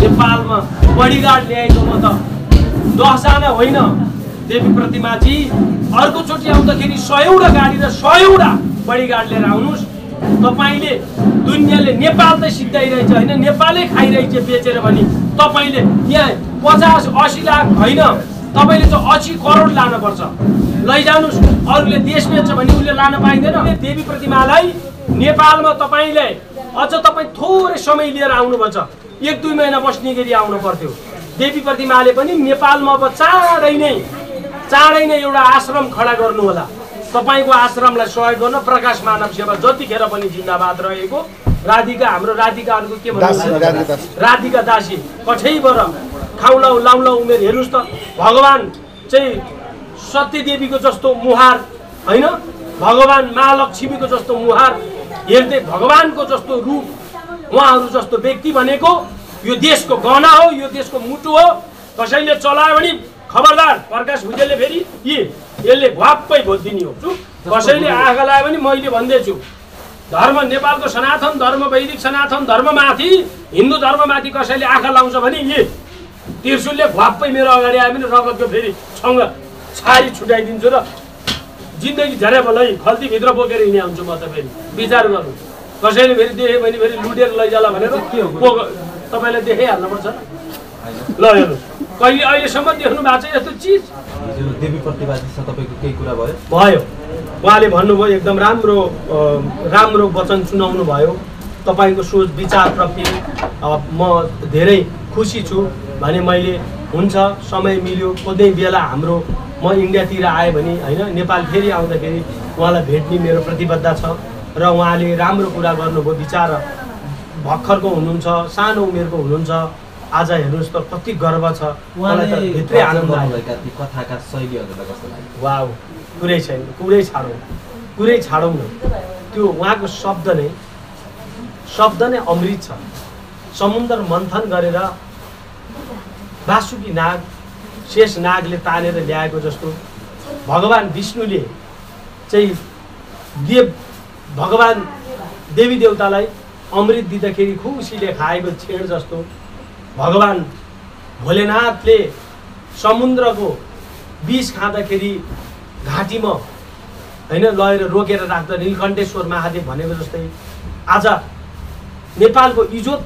नेपालमा बडीगार्ड म त। दसजना होइन। देवी प्रतिमाजी अर्कोचोटि आउँदाखेरि सयौँवटा गाडी र सयौँवटा बडीगार्ड लिएर आउनुहोस्। तपाईँले दुनियाँले नेपाल त सिद्धाइरहेछ होइन नेपालै खाइरहेछ बेचेर भने तपाईँले यहाँ पचास असी लाख होइन तपाईँले चाहिँ असी करोड लानुपर्छ। लैजानुहोस् अरूले देश बेच्छ भने उसले लान पाइँदैन। देवी प्रतिमालाई नेपालमा तपाईँले अझ तपाईँ थोरै समय लिएर आउनुपर्छ एक दुई महिना बस्ने गरी आउनु पर्थ्यो। देवी प्रतिमाले पनि नेपालमा अब चाँडै नै चाँडै नै एउटा आश्रम खडा गर्नु होला तपाईँको आश्रमलाई सहयोग गर्न प्रकाश मानव सेवा जतिखेर पनि जिन्दाबाद रहेको राधिका हाम्रो राधिकाहरूको के भन्नु राधिका दासी। कठैबाट खाउलाउ लाउलाउ उमेर हेर्नुहोस् त। भगवान् चाहिँ सत्यदेवीको जस्तो मुहार होइन? भगवान् महालक्ष्मीको जस्तो मुहार हेर्दै भगवान्को जस्तो रूप उहाँहरू जस्तो व्यक्ति भनेको यो देशको गहना हो यो देशको मुटु हो। कसैले चलायो भने खबरदार प्रकाश भुजेलले फेरि यी यसले भ्वाप्पै भोलिदिने हो। छु कसैले आँखा लगायो भने मैले भन्दैछु। धर्म नेपालको सनातन धर्म वैदिक सनातन धर्ममाथि हिन्दू धर्ममाथि कसैले आँखा लाउँछ भने यी। त्रिशुलले भ्वाप्पै मेरो अगाडि आयो भने रगतको फेरि सँग छाई छुट्याइदिन्छु र जिन्दगी झरे भलै खल्तीभित्र बोकेर हिँडे आउँछु म त फेरि। विचार गर्नु। कसैले फेरि देख्यो भने फेरि लुटेर लैजाला भनेर तपाईँलाई देखाइहाल्नुपर्छ ल हेर्नु। कहिले अहिलेसम्म देख्नु भएको छ यस्तो चिज? देवी प्रतिवादीसँग तपाईँको केही कुरा भयो? भयो। उहाँले भन्नुभयो एकदम राम्रो राम्रो वचन सुनाउनु भयो। तपाईँको सोच विचारप्रति अ, म धेरै खुसी छु भने मैले हुन्छ समय मिल्यो। कुनै बेला हाम्रो म इन्डियातिर आएँ भने होइन नेपाल फेरि आउँदाखेरि उहाँलाई भेट्ने मेरो प्रतिबद्धता छ। र उहाँले राम्रो कुरा गर्नुभयो विचार भर्खरको हुनुहुन्छ सानो उमेरको हुनुहुन्छ। आज हेर्नुहोस् त कति गर्व छ। मलाई त भित्रै आनन्द ती कथाका शैलीहरूलाई कस्तो लाग्यो? वाउ कुरै छैन कुरै छाडौँ। कुरै छाडौँ न। त्यो उहाँको शब्द नै शब्द नै अमृत छ। समुद्र मन्थन गरेर बासुकी नाग शेष नागले तानेर ल्याएको जस्तो। भगवान् विष्णुले चाहिँ देव भगवान् देवी देवतालाई अमृत दिँदाखेरि खुसीले खाएको छेड जस्तो भगवान् भोलेनाथले समुद्रको विष खाँदाखेरि घाँटीमा होइन लगेर रोकेर राख्दा नीलकण्ठेश्वर महादेव भनेको जस्तै आज नेपालको इज्जत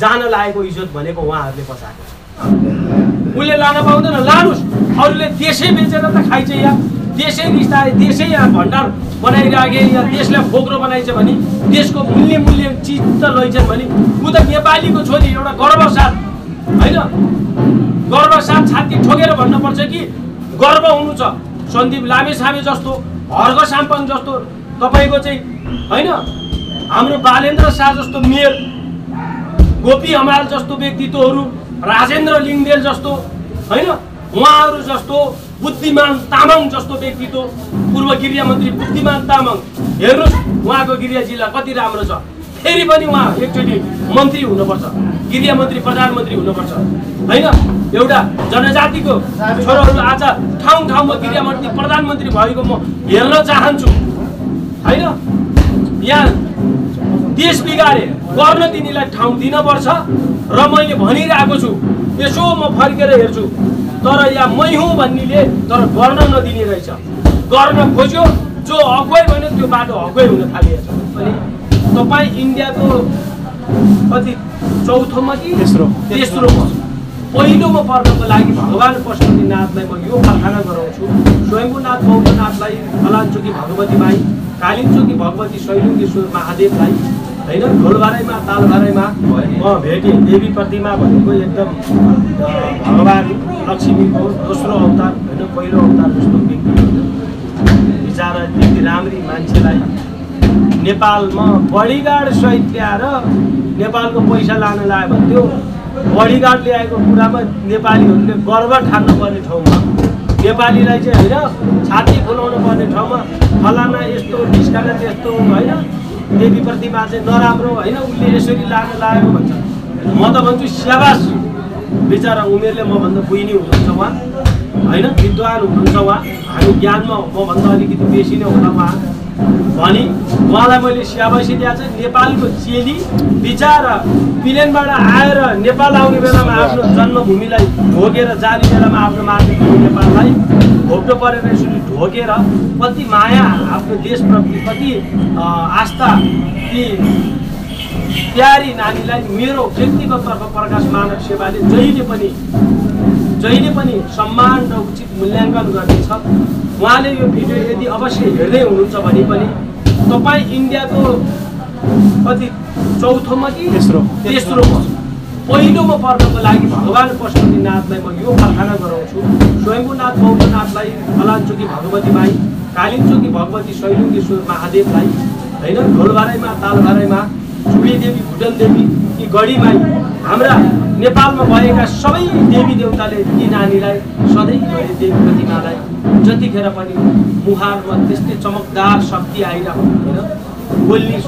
जान लागेको इज्जत भनेको उहाँहरूले बचाएको छ। उसले लान पाउँदैन लानुहोस्। अरूले देशै बेचेर त खाइन्छ यहाँ। देशै रिसाए देशै यहाँ भण्डार बनाइराखे यहाँ देशलाई फोक्रो बनाइन्छ भने देशको मूल्य मूल्य चिज त भने ऊ त नेपालीको छोरी एउटा गर्वसाथ होइन? गर्वसाथ छाती ठोकेर भन्नुपर्छ कि गर्व हुनु छ। सन्दीप लामेछामे जस्तो हर्ग साम्पाङ जस्तो तपाईँको चाहिँ होइन? हाम्रो बालेन्द्र शाह जस्तो मेयर गोपी हमाल जस्तो व्यक्तित्वहरू राजेन्द्र लिङ्गदेल जस्तो होइन? उहाँहरू जस्तो बुद्धिमान तामाङ जस्तो व्यक्तित्व पूर्व गृह मन्त्री बुद्धिमान तामाङ। हेर्नुहोस् उहाँको गृह जिल्ला कति राम्रो छ। फेरि पनि उहाँ एकचोटि मन्त्री हुनुपर्छ। गृह मन्त्री प्रधानमन्त्री हुनुपर्छ। होइन? एउटा जनजातिको छोराहरू आज ठाउँ ठाउँमा गृह मन्त्री प्रधानमन्त्री भएको म हेर्न चाहन्छु। होइन? यहाँ देश बिगारे गर्न दिनेलाई ठाउँ दिनपर्छ र मैले भनिरहेको छु यसो म फर्केर हेर्छु। तर यहाँ मै हुँ भन्नेले तर गर्न नदिने रहेछ। गर्न खोज्यो जो अगुवाई भन्यो त्यो बाटो अगुवाई हुन थालिएछ। अनि तपाईँ इन्डियाको कति चौथोमा कि तेस्रो। तेस्रोमा पहिलोमा पर्नको लागि भगवान् पशुपतिनाथलाई म यो प्रार्थना गराउँछु। स्वयम्भूनाथ बौद्धनाथलाई फलानचोकी भगवती माई कालिम्चोकी भगवती शैलुङ्गेश्वर महादेवलाई होइन? ढोलबाराइमा तालबाराइमा म भेटेँ देवी प्रतिमा भनेको एकदम भगवान् लक्ष्मीको दोस्रो अवतार होइन पहिलो अवतार जस्तो व्यक्ति बिचरा त्यति राम्री मान्छेलाई नेपालमा सहित ल्याएर नेपालको पैसा लान लायो भने त्यो बडीगार्ड ल्याएको कुरामा नेपालीहरूले गर्व ठान्नु पर्ने ठाउँमा नेपालीलाई चाहिँ होइन छाती फुलाउनु पर्ने ठाउँमा फलाना यस्तो ढिस्काना त्यस्तो होइन देवी प्रतिमा चाहिँ नराम्रो होइन उसले यसरी लान लागेको भन्छ। म त भन्छु स्याबास बिचरा उमेरले मभन्दा बुझ्ने हुनुहुन्छ उहाँ होइन? विद्वान हुनुहुन्छ उहाँ। हामी ज्ञानमा मभन्दा अलिकति बेसी नै होला उहाँ। भनी उहाँलाई मैले स्याबासी दिएको छ। नेपालको चेली बिचरा प्लेनबाट आएर नेपाल आउने बेलामा आफ्नो जन्मभूमिलाई ढोकेर जाने बेलामा आफ्नो मातृभूमि नेपाललाई भोग्नु परेर यसरी ढोकेर कति माया आफ्नो देशप्रति कति आस्था ती प्यारी नानीलाई मेरो व्यक्तिगत तर्फ प्रकाश मानव सेवाले जहिले पनि जहिले पनि सम्मान र उचित मूल्याङ्कन गर्नेछ। उहाँले यो भिडियो यदि अवश्य हेर्दै हुनुहुन्छ भने पनि तपाईँ इन्डियाको कति चौथोमा कि तेस्रो। तेस्रोमा पहिलोमा पर्नको लागि भगवान् पशुपतिनाथलाई म यो प्रार्थना गराउँछु स्वयम्भूनाथ बौद्धनाथलाई फलानचोकी भगवती माई कालिम्चोकी भगवती शैलुङ्गेश्वर महादेवलाई होइन ढोलबाराईमा तालबाराईमा चुडी देवी भुटन देवी यी गढीमाई हाम्रा नेपालमा भएका सबै देवी देवताले ती नानीलाई सधैँभरि देवी प्रतिमालाई जतिखेर पनि मुहारमा त्यस्तै चमकदार शक्ति आइरह होइन बोल्ने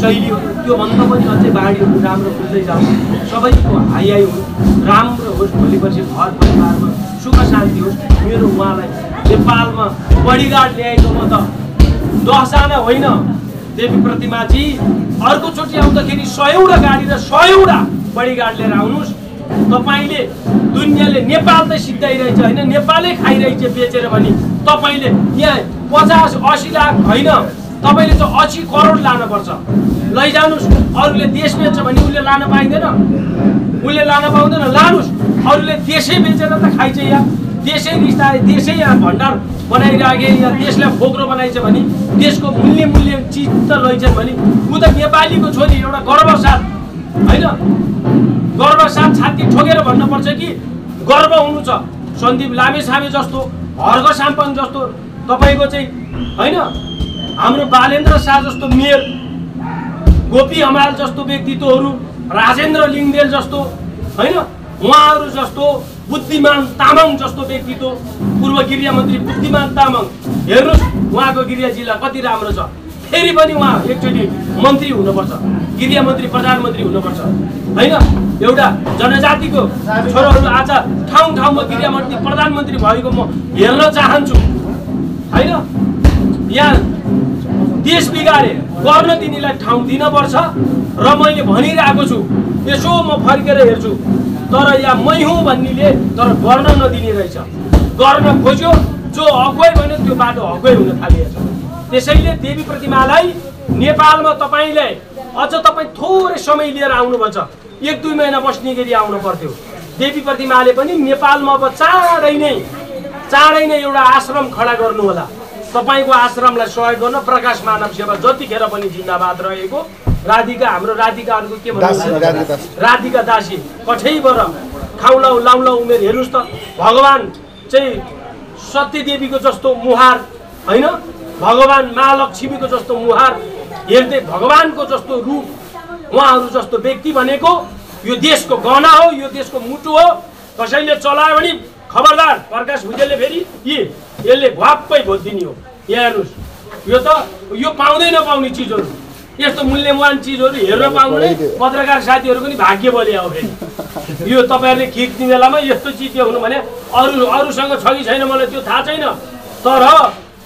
शैलीहरू त्योभन्दा पनि अझै बाढीहरू राम्रो खुल्दै जाओस् सबैको हाइहाई होस् राम्रो होस् भोलि पर्सि घर परिवारमा सुख शान्ति होस्। मेरो उहाँलाई नेपालमा बडीगार्ड ल्याएको म त। दसजना होइन देवी प्रतिमाजी अर्कोचोटि आउँदाखेरि सयौँवटा गाडी र सयौँवटा बडीगार्ड लिएर आउनुहोस्। तपाईँले दुनियाँले नेपाल त सिद्धाइरहेछ होइन? नेपालै खाइरहेछ बेचेर भने तपाईँले यहाँ पचास असी लाख होइन तपाईँले चाहिँ असी करोड लानुपर्छ। लैजानुहोस्। अरूले देश बेच्छ भने उसले लान पाइँदैन। उसले लान पाउँदैन। लानुहोस्। अरूले देशै बेचेर त खाइन्छ यहाँ। देशै रिस्ताए देशै यहाँ भण्डार बनाइराखे यहाँ देशलाई फोक्रो बनाइन्छ भने देशको मूल्य मूल्य चिज त लैछन् भने ऊ त नेपालीको छोरी एउटा गर्वसाथ होइन? गर्वसाथ छाती ठोकेर भन्नुपर्छ कि गर्व हुनु छ। सन्दीप लामेछामे जस्तो हर्ग साम्पङ जस्तो तपाईँको चाहिँ होइन? हाम्रो बालेन्द्र शाह जस्तो मेयर गोपी हमाल जस्तो व्यक्तित्वहरू राजेन्द्र लिङ्गदेल जस्तो होइन? उहाँहरू जस्तो बुद्धिमान तामाङ जस्तो व्यक्तित्व पूर्व गृह मन्त्री बुद्धिमान तामाङ। हेर्नुहोस् उहाँको गृह जिल्ला कति राम्रो छ। फेरि पनि उहाँ एकचोटि मन्त्री हुनुपर्छ। गृह मन्त्री प्रधानमन्त्री हुनुपर्छ। होइन? एउटा जनजातिको छोराहरू आज ठाउँ ठाउँमा गृह मन्त्री प्रधानमन्त्री भएको म हेर्न चाहन्छु। होइन? यहाँ देश बिगारे गर्न दिनेलाई ठाउँ दिनपर्छ र मैले भनिरहेको छु। यसो म फर्केर हेर्छु। तर यहाँ मै हुँ भन्नेले तर गर्न नदिने रहेछ। गर्न खोज्यो जो अगुवाई भन्यो त्यो बाटो अगुवाई हुन थालिएको छ त्यसैले देवी प्रतिमालाई नेपालमा तपाईँले अझ तपाईँ थोरै समय लिएर आउनुपर्छ एक दुई महिना बस्ने गरी आउनु पर्थ्यो। देवी प्रतिमाले पनि नेपालमा अब चाँडै नै चाँडै नै एउटा आश्रम खडा गर्नु होला तपाईँको आश्रमलाई सहयोग गर्न प्रकाश मानव सेवा जतिखेर पनि जिन्दाबाद रहेको राधिका हाम्रो राधिकाहरूको के भन्नु? राधिका दासी। राधिका दासी कठैबाट खाउलाउ लाउलाउ उमेर हेर्नुहोस् त। भगवान् चाहिँ सत्यदेवीको जस्तो मुहार होइन? भगवान् महालक्ष्मीको जस्तो मुहार हेर्दै भगवान्को जस्तो रूप उहाँहरू जस्तो व्यक्ति भनेको यो देशको गहना हो यो देशको मुटु हो। कसैले चलायो भने खबरदार प्रकाश भुजेलले फेरि यी यसले भ्वाप्पै भोटिदिने हो। यहाँ हेर्नुहोस् यो त यो पाउँदै नपाउने चिजहरू। यस्तो मूल्यवान चिजहरू हेर्न पाउनु पत्रकार साथीहरू पनि भाग्य बले हो फेरि। यो तपाईँहरूले खिच्ने बेलामा यस्तो चिज देख्नु भने अरू अरूसँग छ कि छैन मलाई त्यो थाहा छैन। तर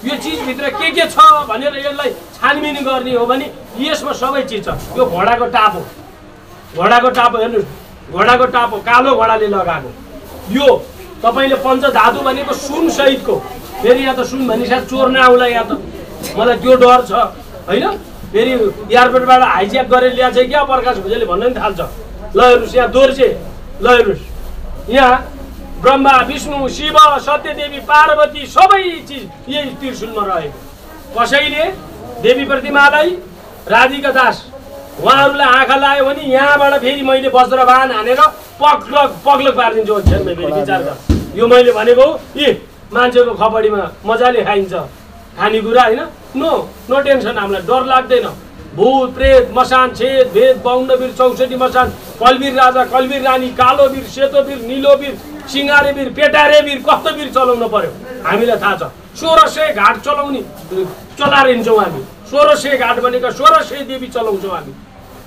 यो चिजभित्र के के छ भनेर यसलाई छानबिन गर्ने हो भने यसमा सबै चिज छ। यो घोडाको टाप हो। घोडाको टाप हेर्नुहोस्। घोडाको टाप हो कालो घोडाले लगाएको। यो तपाईँले पञ्चधातु भनेको सुन सहितको। फेरि यहाँ त सुन भने साथ चोर नआउला यहाँ त। मलाई त्यो डर छ। होइन? फेरि एयरपोर्टबाट हाइज्याक गरेर ल्याएको छ क्या प्रकाश भुजेलले भन्न पनि थाल्छ। ल हेर्नुहोस् यहाँ दोर्जे। ल हेर्नुहोस्। यहाँ ब्रह्मा विष्णु शिव सत्यदेवी पार्वती सबै चिज यही त्रिशुलमा रहेको। कसैले देवी प्रतिमालाई राधिका दास उहाँहरूलाई आँखा लायो भने यहाँबाट फेरि मैले वज्रवान हानेर पक्लक पक्लक पारिदिन्छु ओछ्यानमा फेरि विचार गर। यो मैले भनेको हो मान्छेको खपडीमा मजाले खाइन्छ। खानेकुरा होइन? नो नो टेन्सन हामीलाई डर लाग्दैन। भूत प्रेत मसान छेद भेद बाहुन्नवीर चौसठी मसान कलवीर राजा कलवीर रानी कालो वीर सेतो वीर निलो वीर सिङ्गारे वीर पेटारे वीर कस्तो वीर चलाउनु पर्यो। हामीलाई थाहा छ सोह्र सय घाट चलाउने चलाएर हिँड्छौँ हामी। सोह्र सय घाट भनेको सोह्र सय देवी चलाउँछौँ हामी।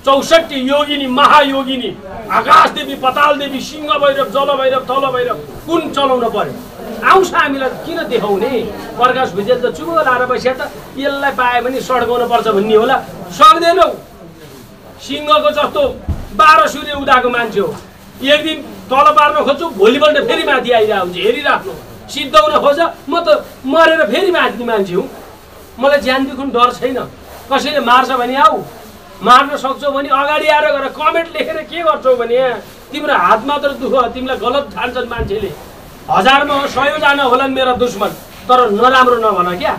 चौसठी योगिनी महायोगिनी आकाश देवी पताल देवी सिंह भैरव जल भैरव थल भैरव कुन चलाउन पर्यो? आउँछ हामीलाई किन देखाउने? प्रकाश भुजेल त चुगो लाएर बसिया त यसलाई पायो भने सड्काउनु पर्छ भन्ने होला। सक्दैनौ सिंहको जस्तो बाह्र सूर्य उदाएको मान्छे हो। एक दिन तल पार्न खोज्छु भोलिपल्ट फेरि माथि आइरहेको हुन्छ। हेरिराख्नु। सिद्धाउन खोज म त मरेर फेरि माथि मान्छे हुँ। मलाई ज्यानदेखि डर छैन। कसैले मार्छ भने आऊ। मार्न सक्छौ भने अगाडि आएर गएर कमेन्ट लेखेर के गर्छौ भने? तिम्रो हात मात्र दुख तिमीलाई गलत ठान्छन् मान्छेले। हजारमा हो सयौँजना होलान् मेरा दुश्मन। तर नराम्रो नभन क्या?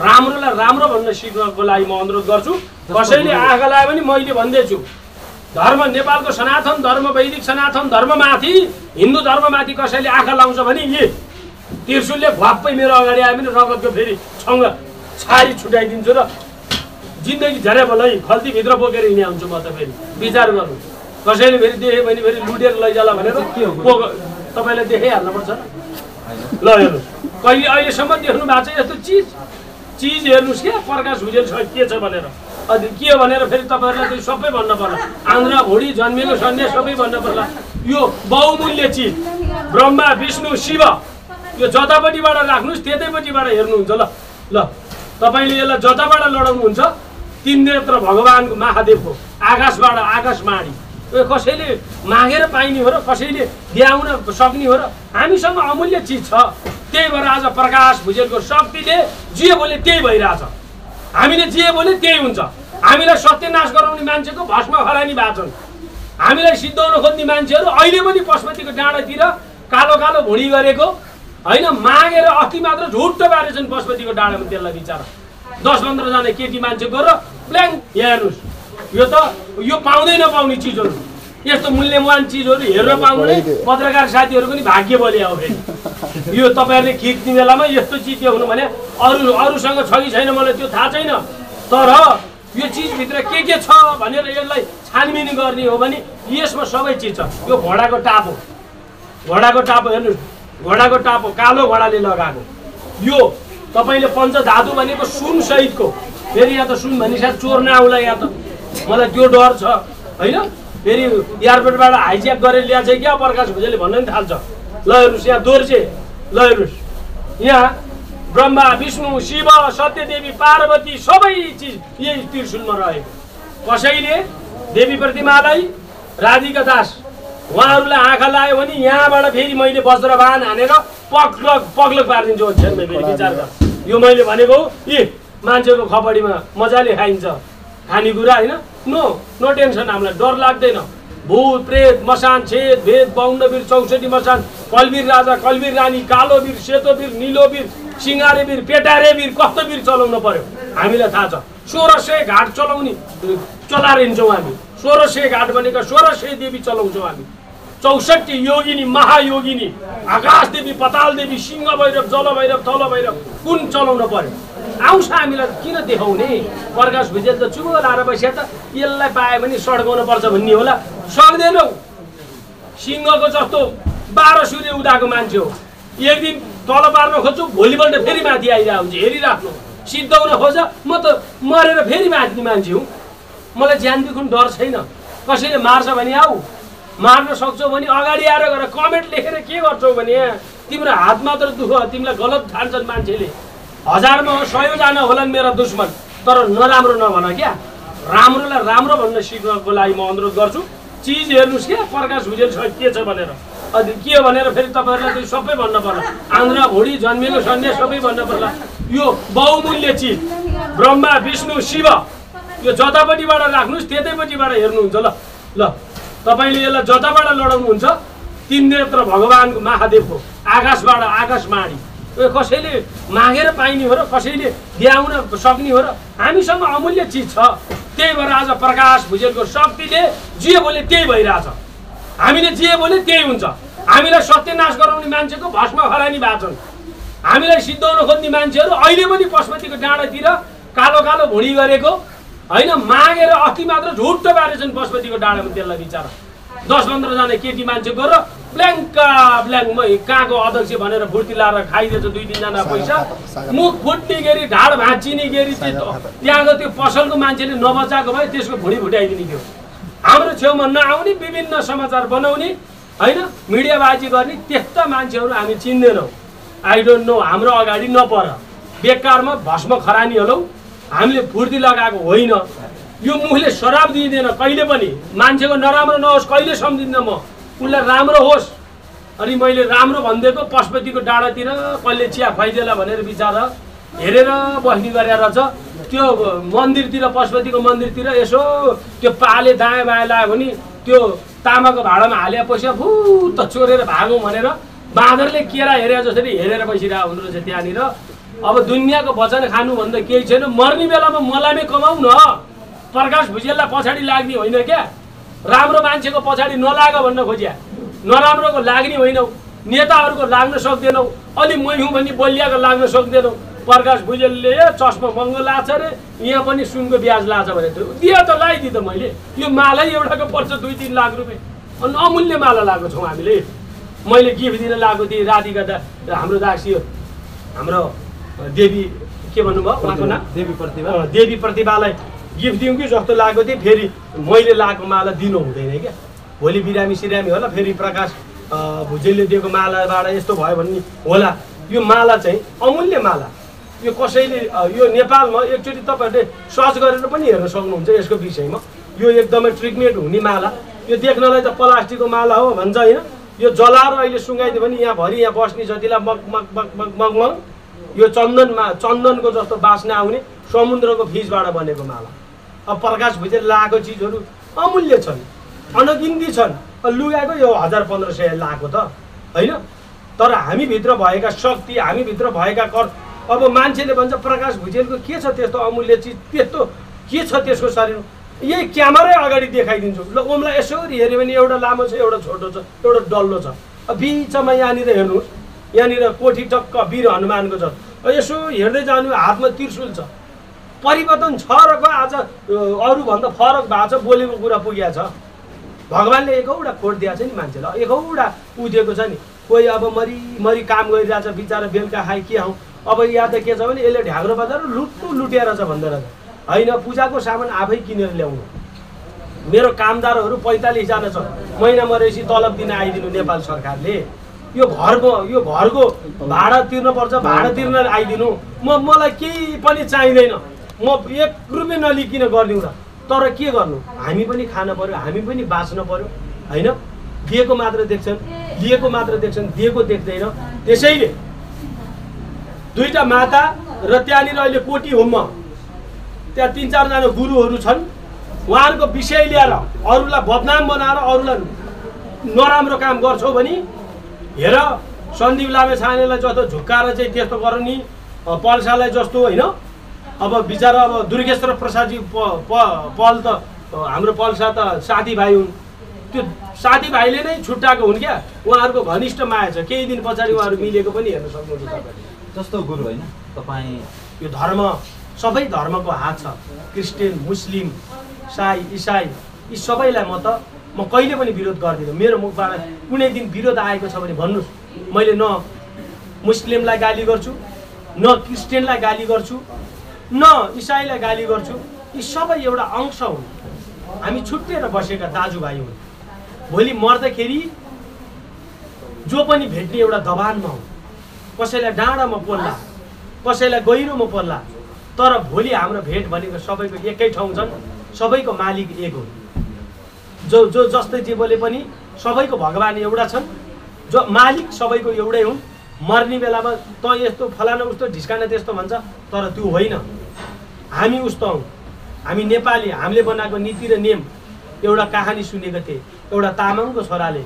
राम्रोलाई राम्रो भन्न सिक्नको लागि म अनुरोध गर्छु। कसैले आँखा लगायो भने मैले भन्दैछु। धर्म नेपालको सनातन धर्म वैदिक सनातन धर्ममाथि हिन्दू धर्ममाथि कसैले आँखा लाउँछ भने यी। त्रिशुलले भ्वाप्पै मेरो अगाडि आयो भने रगतको फेरि छङ्ग छारी छुट्याइदिन्छु र जिन्दगी झरे भलै खल्तीभित्र बोकेर हिँडे हुन्छु म त फेरि। विचार गर्नु। कसैले फेरि देख्यो भने फेरि लुटेर लैजाला भनेर के हो? बोक तपाईँलाई देखाइहाल्नुपर्छ ल हेर्नुहोस् कहिले अहिलेसम्म देख्नु भएको छ यस्तो चिज? चिज हेर्नुहोस् क्या प्रकाश भुजेल के छ भनेर। अनि के हो भनेर फेरि तपाईँहरूलाई चाहिँ सबै भन्न पर्ला। आन्द्रा भोडी जन्मेको सन्ध्या सबै भन्न पर्ला। यो बहुमूल्य चिज। ब्रह्मा विष्णु शिव यो जतापट्टिबाट राख्नुहोस् त्यतैपट्टिबाट हेर्नुहुन्छ। ल ल। तपाईँले यसलाई जताबाट लडाउनुहुन्छ तिन नेत्र भगवान्को महादेवको आकाशबाट आकाशमाडी यो कसैले मागेर पाइने हो र कसैले द्याउन सक्ने हो र हामीसँग अमूल्य चिज छ। त्यही भएर आज प्रकाश भुजेलको शक्तिले जे बोले त्यही भइरहेछ। हामीले जे बोले त्यही हुन्छ। हामीलाई सत्यनाश गराउने मान्छेको भस्म खरानी भएको छन् हामीलाई सिद्धाउन खोज्ने मान्छेहरू अहिले पनि पशुपतिको डाँडातिर कालो कालो भुँडी गरेको होइन मागेर अस्ति मात्र झुट्टो पारेछन् पशुपतिको डाँडामा त्यसलाई बिचरा। दस पन्ध्रजना केटी मान्छे गएर ब्ल्याङ्क हेर्नुहोस्। यो त यो पाउँदै नपाउने चिजहरू। यस्तो मूल्यवान चिजहरू हेरेर पाउने पत्रकार साथीहरू पनि भाग्य बलि हो फेरि यो तपाईँहरूले खिच्ने बेलामा यस्तो चिज देख्नु भने अरू अरूसँग छ कि छैन मलाई त्यो थाहा छैन। तर यो चिजभित्र के के छ भनेर यसलाई छानबिन गर्ने हो भने यसमा सबै चिज छ। यो घोडाको टाप हो। घोडाको टाप हेर्नुहोस्। घोडाको टाप हो। कालो घोडाले लगाएको। यो तपाईँले पञ्चधातु भनेको सुन सहितको। फेरि यहाँ त सुन भनिसक्यो चोर नआउला यहाँ त। मलाई त्यो डर छ। होइन? फेरि एयरपोर्टबाट हाइज्याक गरेर ल्याएको छ क्या प्रकाश भुजेलले भन्न पनि थाल्छ। ल हेर्नुहोस् यहाँ दोर्जे। ल हेर्नुहोस्। यहाँ ब्रह्मा विष्णु शिव सत्यदेवी पार्वती सबै चिज यही त्रिशुलमा रहेको। कसैले देवी प्रतिमालाई राधिका दास उहाँहरूलाई आँखा लायो भने यहाँबाट फेरि मैले वज्रवान हानेर पक्लक पक्लक पारिदिन्छु। ओछ्यानमा फेरि यो मैले भनेको यी मान्छेको खपडीमा मजाले खाइन्छ। खानेकुरा होइन? नो नो टेन्सन हामीलाई डर लाग्दैन। भूत प्रेत मसान छेद भेद बाहुन्नवीर चौसठी मसान कलवीर राजा कलवीर रानी कालो वीर सेतो वीर निलो वीर सिङ्गारे वीर पेटारे वीर कस्तो वीर चलाउनु पर्यो। हामीलाई थाहा छ सोह्र सय घाट चलाउने चलाएर हिँड्छौँ हामी। सोह्र सय घाट भनेको सोह्र सय देवी चलाउँछौँ हामी। चौसठी योगिनी महायोगिनी आकाश देवी पताल देवी सिंह भैरव जल भैरव थल भैरव कुन चलाउनु पर्यो? आउँछ हामीलाई किन देखाउने? प्रकाश भुजेल त चुगो लाएर बसिया त। यसलाई पायो भने सड्काउनु पर्छ भन्ने होला। सक्दैनौ सिंहको जस्तो बाह्र सूर्य उदाएको मान्छे हो। एक दिन तल पार्न खोज्छु भोलिपल्ट फेरि माथि आइरहेको हुन्छ। हेरिराख्नु। सिद्धाउन खोज म त मरेर फेरि माथि मान्छे हुँ। मलाई ज्यानदेखि डर छैन। कसैले मार्छ भने आऊ। मार्न सक्छौ भने अगाडि आएर गएर कमेन्ट लेखेर के गर्छौ भने? तिम्रो हात मात्र दुख तिमीलाई गलत ठान्छन् मान्छेले। हजारमा सयौँजना होलान् मेरा दुश्मन। तर नराम्रो नभन क्या? राम्रोलाई राम्रो भन्न सिक्नको लागि म अनुरोध गर्छु। चिज हेर्नुहोस् क्या प्रकाश भुजेल छ के छ भनेर। अनि के भनेर फेरि तपाईँहरूलाई सबै भन्न पर्ला। आन्द्रा भुँडी जन्मेको सन्ध्या सबै भन्न पर्ला। यो बहुमूल्य चिज। ब्रह्मा विष्णु शिव यो जतापट्टिबाट राख्नुहोस् त्यतैपट्टिबाट हेर्नुहुन्छ। ल ल तपाईँले यसलाई जताबाट लडाउनुहुन्छ। तिन नेत्र भगवान्को महादेवको आकाशबाट आकाशमाडी यो कसैले मागेर पाइने हो र कसैले द्याउन सक्ने हो र हामीसँग अमूल्य चिज छ। त्यही भएर आज प्रकाश भुजेलको शक्तिले जे बोले त्यही भइरहेछ। हामीले जे बोले त्यही हुन्छ। हामीलाई सत्यनाश गराउने मान्छेको भस्म खरानी भएको हामीलाई सिद्धाउन खोज्ने मान्छेहरू अहिले पनि पशुपतिको डाँडातिर कालो कालो भुँडी गरेको होइन मागेर अस्ति मात्र झुट्टो पारेछन् पशुपतिको डाँडामा त्यसलाई बिचरा। दस पन्ध्रजना केटी मान्छे गएर ब्ल्याङ्का ब्ल्याङ्क मै कहाँको अध्यक्ष भनेर फुर्ती लाएर खाइदिएछ दुई तिनजना पैसा। मुख फुट्ने गरी ढाड भाँचिने गरी त्यो त्यहाँको त्यो पसलको मान्छेले नबचाएको भए त्यसको भुँडी फुटाइदिने थियो। हाम्रो छेउमा नआउने विभिन्न समाचार बनाउने होइन? मिडियाबाजी गर्ने त्यस्ता मान्छेहरू हामी चिन्दैनौँ। आई डोन्ट नो हाम्रो अगाडि नपर। बेकारमा भस्म खरानी होलौ। हामीले फुर्ती लगाएको होइन। यो मुखले शराब दिँदैन कहिले पनि। मान्छेको नराम्रो नहोस् कहिले सम्झिँदैन म? उसलाई राम्रो होस्। अनि मैले राम्रो भनिदिएको पशुपतिको डाँडातिर कहिले चिया खुवाइदिएला भनेर विचार हेरेर बस्ने गरेर रहेछ त्यो मन्दिरतिर पशुपतिको मन्दिरतिर यसो त्यो पाले दायाँ बायाँ लाग्यो भने त्यो तामाको भाँडामा हाले पैसा फुत्त चोरेर भागौँ भनेर बाँदरले केरा हेरे जसरी हेरेर बसिरहेको हुँदो रहेछ त्यहाँनिर। अब दुनियाँको वचन खानु भन्दा केही छैन। मर्ने बेलामा मलामै कमाऊ न प्रकाश भुजेललाई पछाडि लाग्ने होइन क्या? राम्रो मान्छेको पछाडि नलाग भन्न खोज्या। नराम्रोको लाग्ने होइनौ। नेताहरूको लाग्न सक्दैनौ। अलि मै हुँ भने बलियाको लाग्न सक्दैनौ। प्रकाश भुजेलले चस्मा महँगो लाछ रे यहाँ पनि सुनको ब्याज लाछ थियो दियो त लगाइदिएँ त मैले। यो मालै एउटाको पर्छ दुई तिन लाख रुपियाँ। अनि अमूल्य माला लगाएको छौँ हामीले। मैले गिफ्ट दिन लगाएको थिएँ राधिका दा हाम्रो दासी हाम्रो देवी के भन्नुभयो उहाँको नाम? देवी प्रतिभा। देवी प्रतिभालाई गिफ्ट दिउँ कि जस्तो लागेको थिएँ फेरि मैले लगाएको माला दिनु हुँदैन क्या। भोलि बिरामी सिरामी होला फेरि प्रकाश भुजेलले दिएको मालाबाट यस्तो भयो भने होला। यो माला चाहिँ अमूल्य माला। यो कसैले यो नेपालमा एकचोटि तपाईँहरूले सर्च गरेर पनि हेर्न सक्नुहुन्छ यसको विषयमा। यो एकदमै ट्रिटमेन्ट हुने माला। यो देख्नलाई त प्लास्टिकको माला हो भन्छ होइन। यो जलाएर अहिले सुँगाइदियो भने यहाँभरि यहाँ बस्ने जतिलाई मग मग मग मग मग यो चन्दनमा चन्दनको जस्तो बास्ना आउने समुद्रको फिजबाट बनेको माला। प्रकाश भुजेल लगाएको चिजहरू अमूल्य छन् अनगिन्ती छन्। लुगाको यो हजार पन्ध्र सय लगाएको त होइन? तर हामीभित्र भएका शक्ति हामीभित्र भएका कर अब मान्छेले भन्छ प्रकाश भुजेलको के छ त्यस्तो अमूल्य चिज? त्यस्तो के छ त्यसको शरीर यही क्यामेरै अगाडि देखाइदिन्छु। ल ओमलाई यसरी हेऱ्यो भने एउटा लामो छ एउटा छोटो छ एउटा डल्लो छ। बिचमा यहाँनिर हेर्नुहोस् यहाँनिर कोठी टक्क वीर हनुमानको छ। यसो हेर्दै जानु हातमा त्रिशुल छ। परिवर्तन छ र आज अरूभन्दा फरक भएको छ बोलेको कुरा पुगेको छ। भगवान्ले एकौटा खोट दिएको छ नि मान्छेलाई एकौटा उदिएको छ नि। कोही अब मरि मरि काम गरिरहेछ बिचरा बेलुका खाइ के हौ? अब यहाँ त के छ भने यसले ढ्याग्रो बजार लुट्नु लुटेर छ भन्दो रहेछ होइन पूजाको सामान आफै किनेर ल्याउनु। मेरो कामदारहरू पैँतालिसजना छ महिना मरेपछि तलब दिन आइदिनु नेपाल सरकारले। यो घरको यो घरको भाडा तिर्नुपर्छ भाडा तिर्न आइदिनु। म मलाई केही पनि चाहिँदैन। म एक रुपियाँ नलिकन गरिदिउँ र तर के गर्नु? हामी पनि खान पर्यो हामी पनि बाँच्न पर्यो। होइन? दिएको मात्र देख्छन् लिएको मात्र देख्छन् दिएको देख्दैन। त्यसैले दुईवटा माता र त्यहाँनिर अहिले कोटी होममा। त्यहाँ तिन चारजना गुरुहरू छन्। उहाँहरूको विषय ल्याएर अरूलाई बदनाम बनाएर अरूलाई नराम्रो काम गर्छौ भने हेर सन्दीप लामे छानेलाई जस्तो झुक्काएर चाहिँ त्यस्तो गर नि पल्सालाई जस्तो होइन? अब बिचरा अब दुर्गेश्वर प्रसादजी प प- पल त हाम्रो पल्सा त साथीभाइ हुन्। त्यो साथीभाइले नै छुट्टाएको हुन् क्या। उहाँहरूको घनिष्ठ माया छ। केही दिन पछाडि उहाँहरू मिलेको पनि हेर्न सक्नुहुन्छ तपाईँले जस्तो गुरु होइन तपाईँ यो धर्म सबै धर्मको हात छ। क्रिस्चियन मुस्लिम साई इसाई यी सबैलाई म त म कहिले पनि विरोध गर्दिनँ। मेरो मुखबाट कुनै दिन विरोध आएको छ भने भन्नुहोस्। मैले न मुस्लिमलाई गाली गर्छु न क्रिस्चियनलाई गाली गर्छु न इसाईलाई गाली गर्छु। यी सबै एउटा अंश हुन्। हामी छुट्टिएर बसेका दाजुभाइ हुन्। भोलि मर्दाखेरि जो पनि भेट्ने एउटा दबानमा हुन्। कसैलाई डाँडामा पोल्ला कसैलाई गहिरोमा पर्ला तर भोलि हाम्रो भेट भनेको सबैको एकै ठाउँ छन् सबैको मालिक एक हो जो जो जस्तै जे बोले पनि सबैको भगवान् एउटा छन् जो मालिक सबैको एउटै हुन् मर्ने बेलामा त यस्तो फलाना उस्तो ढिस्काना त्यस्तो भन्छ तर त्यो होइन। हामी उस्तो हौँ। हामी नेपाली हामीले बनाएको नीति र नियम एउटा कहानी सुनेको थिएँ एउटा तामाङको छोराले